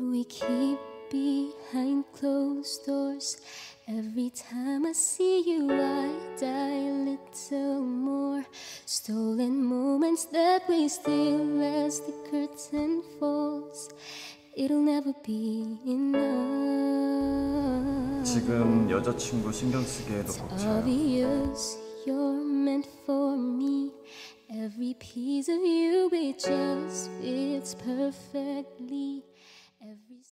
We keep behind closed doors. Every time I see you, I die a little more. Stolen moments that we steal as the curtain falls. It'll never be enough. 지금 여자친구 you're meant for me. Every piece of you, it just fits perfectly.